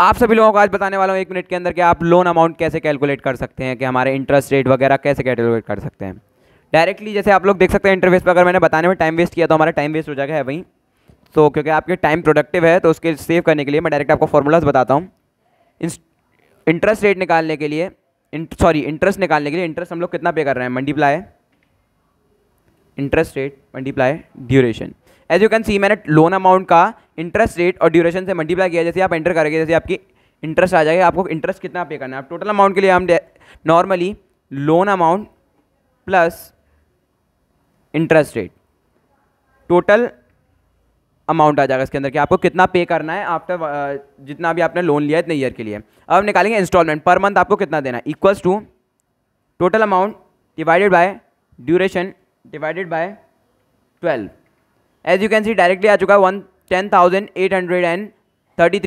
आप सभी लोगों को आज बताने वाला हूँ एक मिनट के अंदर कि आप लोन अमाउंट कैसे कैलकुलेट कर सकते हैं, कि हमारे इंटरेस्ट रेट वगैरह कैसे कैलकुलेट कर सकते हैं। डायरेक्टली जैसे आप लोग देख सकते हैं इंटरफेस पर अगर मैंने बताने में टाइम वेस्ट किया तो हमारा टाइम वेस्ट हो जाएगा, है वहीं। तो क्योंकि आपके टाइम प्रोडक्टिव है तो उसके सेव करने के लिए मैं डायरेक्ट आपको फॉर्मूलाज बताता हूँ। इंटरेस्ट रेट निकालने के लिए सॉरी इंटरेस्ट निकालने के लिए इंटरेस्ट हम लोग कितना पे कर रहे हैं? Multiply interest rate multiply duration as you can see मैंने लोन अमाउंट का इंटरेस्ट रेट और ड्यूरेशन से मल्टीप्लाई किया, जैसे आप एंटर करेंगे, जैसे आपकी इंटरेस्ट आ जाएगा, आपको इंटरेस्ट कितना पे करना है। आप टोटल अमाउंट के लिए हम normally loan amount plus interest rate total amount आ जाएगा इसके अंदर कि आपको कितना पे करना है आफ्टर जितना भी आपने लोन लिया है इतने ईयर के लिए। अब हम निकालेंगे इंस्टॉलमेंट पर मंथ आपको कितना देना है? Equals to total amount divided by duration divided by twelve as you can see directly आ चुका है वन 10,833